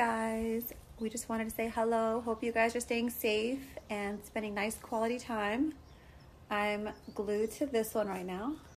guys. We just wanted to say hello. Hope you guys are staying safe and spending nice quality time. I'm glued to this one right now.